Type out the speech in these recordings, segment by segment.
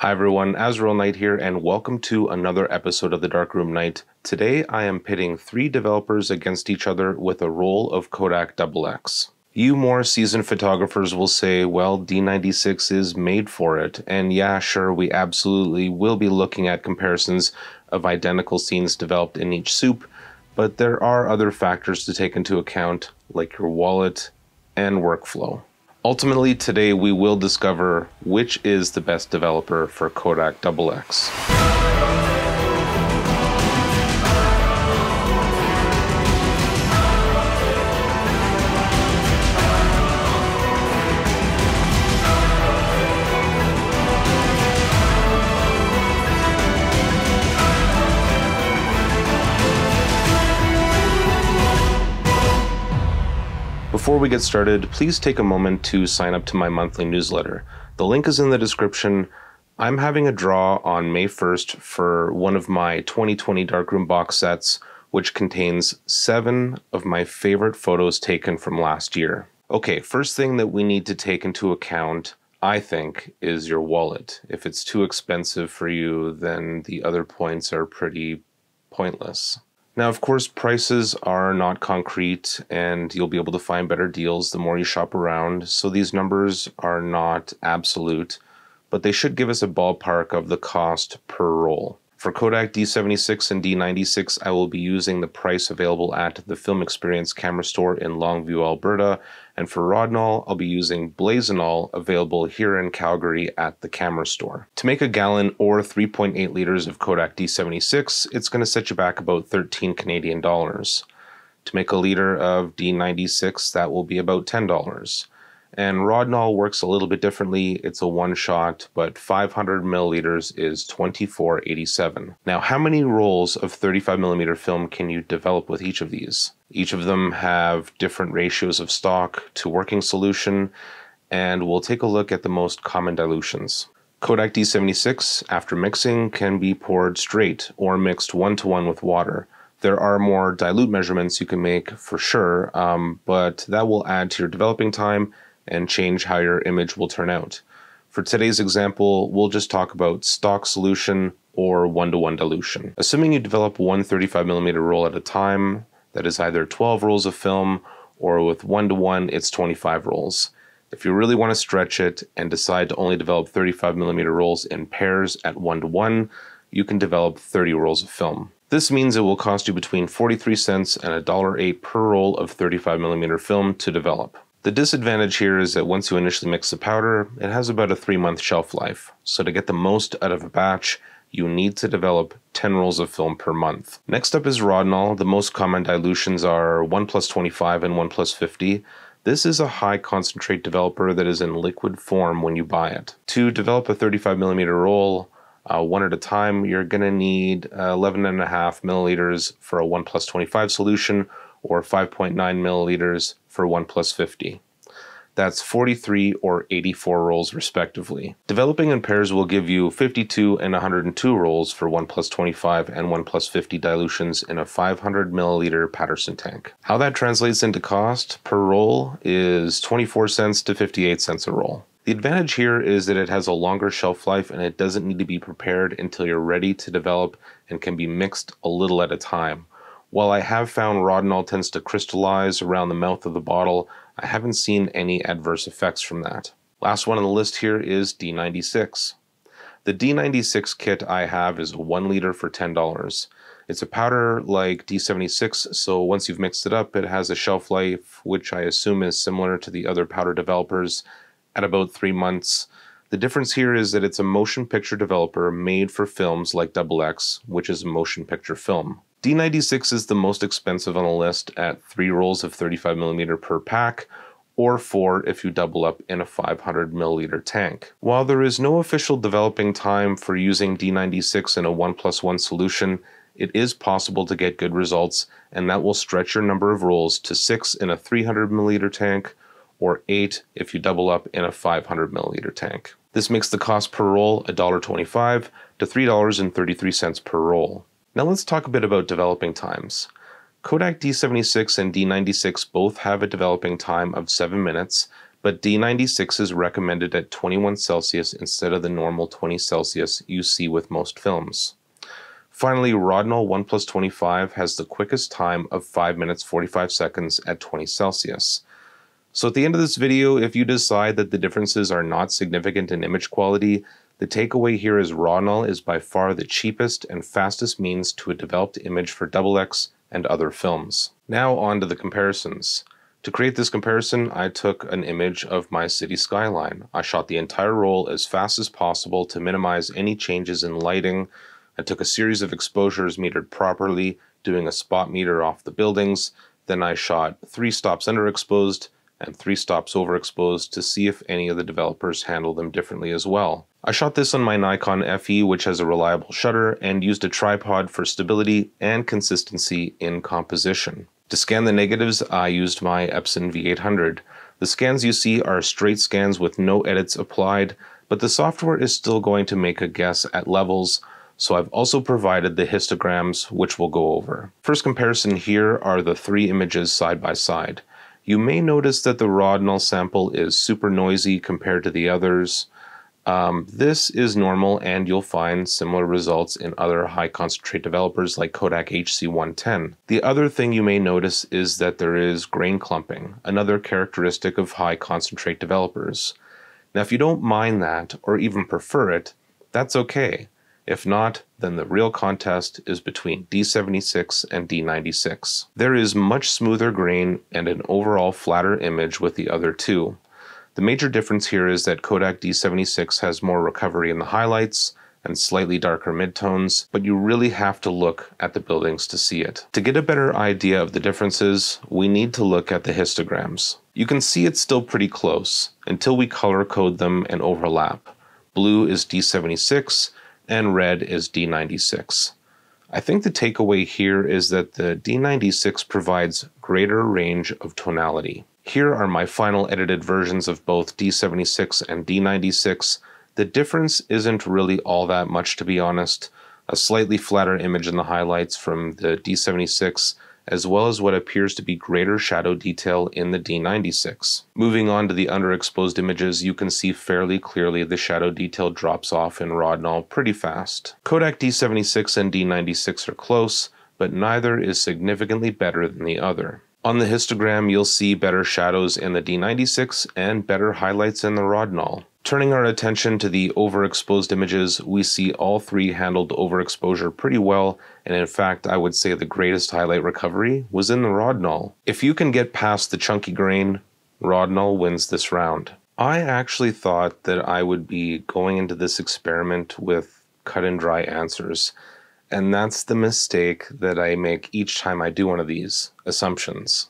Hi everyone, Azriel Knight here, and welcome to another episode of the Darkroom Knight. Today I am pitting three developers against each other with a roll of Kodak XX. You more seasoned photographers will say, well, D96 is made for it. And yeah, sure, we absolutely will be looking at comparisons of identical scenes developed in each soup, but there are other factors to take into account, like your wallet and workflow. Ultimately, today we will discover which is the best developer for Kodak XX. Before we get started, please take a moment to sign up to my monthly newsletter. The link is in the description. I'm having a draw on May 1st for one of my 2020 Darkroom box sets, which contains seven of my favorite photos taken from last year. Okay, first thing that we need to take into account, I think, is your wallet. If it's too expensive for you, then the other points are pretty pointless. Now, of course, prices are not concrete and you'll be able to find better deals the more you shop around. So these numbers are not absolute, but they should give us a ballpark of the cost per roll. For Kodak D76 and D96, I will be using the price available at the Film Experience camera store in Longview, Alberta, and for Rodinal, I'll be using Blazinal, available here in Calgary at the camera store. To make a gallon or 3.8 liters of Kodak D76, it's going to set you back about 13 Canadian dollars. To make a liter of D96, that will be about $10. And Rodinal works a little bit differently. It's a one shot, but 500 milliliters is 24.87. Now, how many rolls of 35 millimeter film can you develop with each of these? Each of them have different ratios of stock to working solution, and we'll take a look at the most common dilutions. Kodak D76, after mixing, can be poured straight or mixed one to one with water. There are more dilute measurements you can make for sure, um, but that will add to your developing time and change how your image will turn out. For today's example, we'll just talk about stock solution or one-to-one dilution. Assuming you develop one 35mm roll at a time, that is either 12 rolls of film or with one-to-one, it's 25 rolls. If you really want to stretch it and decide to only develop 35mm rolls in pairs at one-to-one, you can develop 30 rolls of film. This means it will cost you between 43 cents and $1.08 per roll of 35mm film to develop. The disadvantage here is that once you initially mix the powder, it has about a three month shelf life. So to get the most out of a batch, you need to develop 10 rolls of film per month. Next up is Rodinal. The most common dilutions are 1 plus 25 and 1 plus 50. This is a high concentrate developer that is in liquid form when you buy it. To develop a 35 millimeter roll, uh, one at a time, you're going to need uh, 11.5 milliliters for a 1 plus 25 solution or 5.9 milliliters for 1 plus 50. That's 43 or 84 rolls respectively. Developing in pairs will give you 52 and 102 rolls for 1 plus 25 and 1 plus 50 dilutions in a 500 milliliter Paterson tank. How that translates into cost per roll is 24 cents to 58 cents a roll. The advantage here is that it has a longer shelf life and it doesn't need to be prepared until you're ready to develop and can be mixed a little at a time. While I have found Rodinal tends to crystallize around the mouth of the bottle, I haven't seen any adverse effects from that. Last one on the list here is D96. The D96 kit I have is 1 liter for $10. It's a powder like D76, so once you've mixed it up, it has a shelf life which I assume is similar to the other powder developers at about 3 months. The difference here is that it's a motion picture developer made for films like Double X, which is a motion picture film. D96 is the most expensive on the list at 3 rolls of 35mm per pack, or 4 if you double up in a 500ml tank. While there is no official developing time for using D96 in a 1 plus 1 solution, it is possible to get good results, and that will stretch your number of rolls to 6 in a 300ml tank, or 8 if you double up in a 500ml tank. This makes the cost per roll $1.25 to $3.33 per roll. Now let's talk a bit about developing times. Kodak D76 and D96 both have a developing time of 7 minutes, but D96 is recommended at 21 Celsius instead of the normal 20 Celsius you see with most films. Finally, Rodinal 1 plus 25 has the quickest time of 5 minutes 45 seconds at 20 Celsius. So at the end of this video, if you decide that the differences are not significant in image quality, the takeaway here is Rodinal is by far the cheapest and fastest means to a developed image for double X and other films. Now on to the comparisons. To create this comparison, I took an image of my city skyline. I shot the entire roll as fast as possible to minimize any changes in lighting. I took a series of exposures metered properly, doing a spot meter off the buildings. Then I shot three stops underexposed, and three stops overexposed to see if any of the developers handle them differently as well. I shot this on my Nikon FE, which has a reliable shutter, and used a tripod for stability and consistency in composition. To scan the negatives, I used my Epson V800. The scans you see are straight scans with no edits applied, but the software is still going to make a guess at levels, so I've also provided the histograms, which we'll go over. First comparison here are the three images side by side. You may notice that the Rodinal sample is super noisy compared to the others. Um, this is normal and you'll find similar results in other high concentrate developers like Kodak HC110. The other thing you may notice is that there is grain clumping, another characteristic of high concentrate developers. Now if you don't mind that or even prefer it, that's okay. If not, then the real contest is between D76 and D96. There is much smoother grain and an overall flatter image with the other two. The major difference here is that Kodak D76 has more recovery in the highlights and slightly darker midtones, but you really have to look at the buildings to see it. To get a better idea of the differences, we need to look at the histograms. You can see it's still pretty close until we color code them and overlap. Blue is D76, and red is D96. I think the takeaway here is that the D96 provides greater range of tonality. Here are my final edited versions of both D76 and D96. The difference isn't really all that much to be honest. A slightly flatter image in the highlights from the D76 as well as what appears to be greater shadow detail in the D96. Moving on to the underexposed images, you can see fairly clearly the shadow detail drops off in Rodinal pretty fast. Kodak D76 and D96 are close, but neither is significantly better than the other. On the histogram, you'll see better shadows in the D96 and better highlights in the Rodinal. Turning our attention to the overexposed images, we see all three handled overexposure pretty well, and in fact, I would say the greatest highlight recovery was in the Rodinal. If you can get past the chunky grain, Rodinal wins this round. I actually thought that I would be going into this experiment with cut and dry answers, and that's the mistake that I make each time I do one of these assumptions.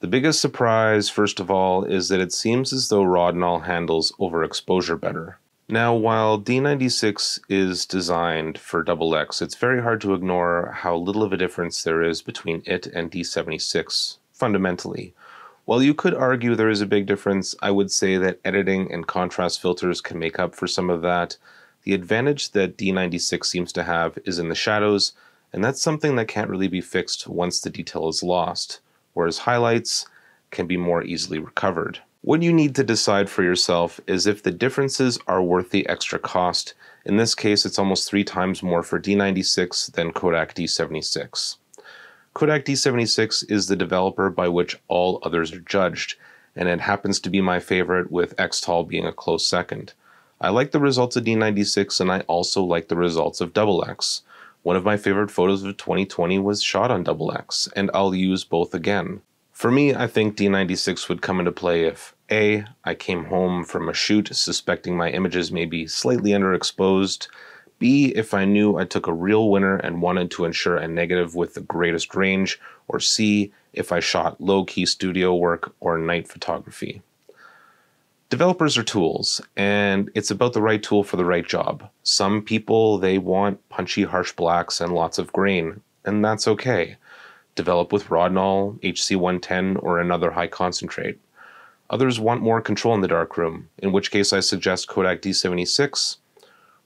The biggest surprise, first of all, is that it seems as though Rodinal handles overexposure better. Now, while D96 is designed for double X, it's very hard to ignore how little of a difference there is between it and D76, fundamentally. While you could argue there is a big difference, I would say that editing and contrast filters can make up for some of that. The advantage that D96 seems to have is in the shadows, and that's something that can't really be fixed once the detail is lost whereas highlights can be more easily recovered. What you need to decide for yourself is if the differences are worth the extra cost. In this case, it's almost three times more for D96 than Kodak D76. Kodak D76 is the developer by which all others are judged, and it happens to be my favorite with Xtol being a close second. I like the results of D96 and I also like the results of Double X. One of my favorite photos of 2020 was shot on Double X, and I'll use both again. For me, I think D96 would come into play if A. I came home from a shoot suspecting my images may be slightly underexposed, B. If I knew I took a real winner and wanted to ensure a negative with the greatest range, or C. If I shot low key studio work or night photography. Developers are tools, and it's about the right tool for the right job. Some people, they want punchy, harsh blacks and lots of grain, and that's okay. Develop with Rodinal, HC110, or another high concentrate. Others want more control in the darkroom, in which case I suggest Kodak D76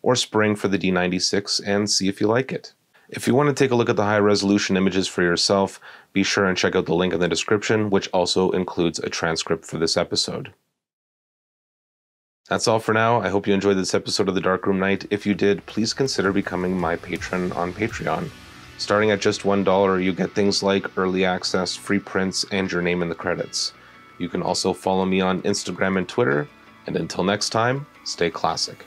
or Spring for the D96 and see if you like it. If you want to take a look at the high resolution images for yourself, be sure and check out the link in the description, which also includes a transcript for this episode. That's all for now. I hope you enjoyed this episode of The Darkroom Knight. If you did, please consider becoming my patron on Patreon. Starting at just $1, you get things like early access, free prints, and your name in the credits. You can also follow me on Instagram and Twitter. And until next time, stay classic.